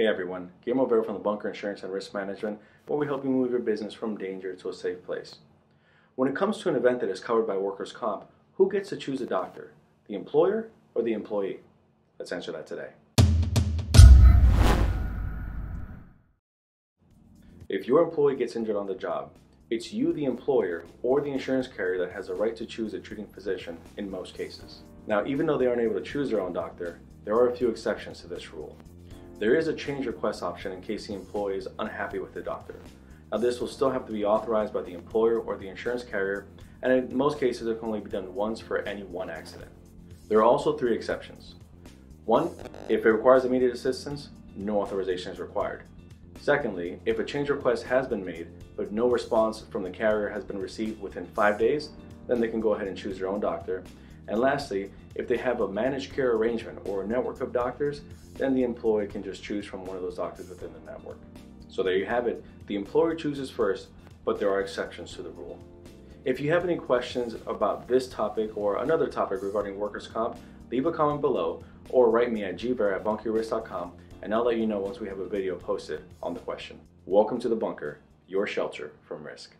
Hey everyone, Guillermo Vera from the Bunker Insurance and Risk Management, where we help you move your business from danger to a safe place. When it comes to an event that is covered by workers' comp, who gets to choose a doctor? The employer or the employee? Let's answer that today. If your employee gets injured on the job, it's you, the employer, or the insurance carrier that has the right to choose a treating physician in most cases. Now, even though they aren't able to choose their own doctor, there are a few exceptions to this rule. There is a change request option in case the employee is unhappy with the doctor. Now, this will still have to be authorized by the employer or the insurance carrier, and in most cases, it can only be done once for any one accident. There are also three exceptions. One, if it requires immediate assistance, no authorization is required. Secondly, if a change request has been made, but no response from the carrier has been received within five days, then they can go ahead and choose their own doctor. And lastly, if they have a managed care arrangement or a network of doctors, then the employee can just choose from one of those doctors within the network. So there you have it. The employer chooses first, but there are exceptions to the rule. If you have any questions about this topic or another topic regarding workers' comp, leave a comment below or write me at gvera at bunkerrisk.com and I'll let you know once we have a video posted on the question. Welcome to the bunker, your shelter from risk.